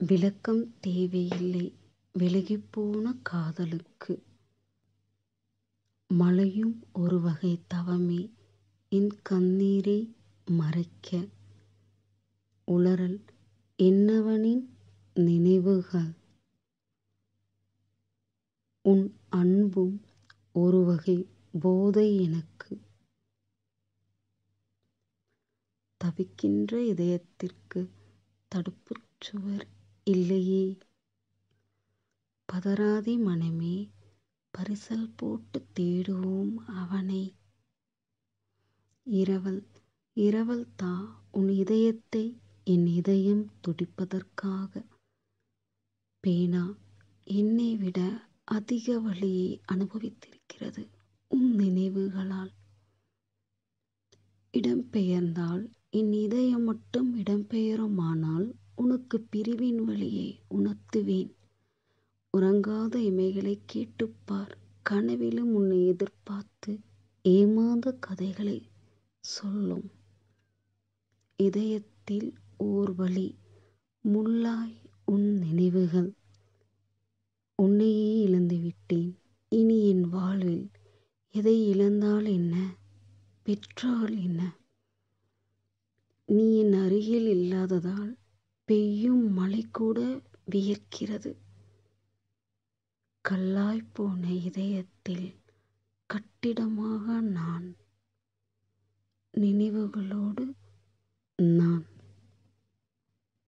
விளக்கம் தேவையில்லை விலகிப்போன காதலுக்கு. மழையும் ஒருவகை தவமே என் கண்ணீரை மறைக்க. உளறல் என்னவனின் நினைவுகள். உன் அன்பும் ஒருவகை போதை எனக்கு. தவிக்கின்ற இதயத்திற்கு தடுப்புச் சுவர் இல்லையே. பதறாதே மனமே பரிசல் போட்டுத் தேடுவோம் அவனை. இரவல் தா உன் இதயத்தை என் இதயம் துடிப்பதற்காக. பேனா என்னைவிட அதிக வலியை அனுபவித்திருக்கிறது உன் நினைவுகளால். இடம்பெயர்ந்தால் என் இதயம் மட்டும் இடம்பெயருமானால் உனக்குப் பிரிவின் வழியை உணர்த்துவேன். உறங்காத இமைகளைக் கேட்டுப்பார் கனவிலும் உன்னை எதிர்பார்த்து ஏமாந்த கதைகளைச் சொல்லும். இதயத்தில் ஓர் வழி முள்ளாய் உன் நினைவுகள். உன்னையே இழந்துவிட்டேன் இனி என் வாழ்வில் எதை இழந்தால் என்ன பெற்றால் என்ன. நீ என் அருகில் இல்லாததால் பெய்யும் மழைகூட வியர்க்கிறது. கல்லாய்ப்போன இதயத்தில் கட்டிடமாக நான். நினைவுகளோடு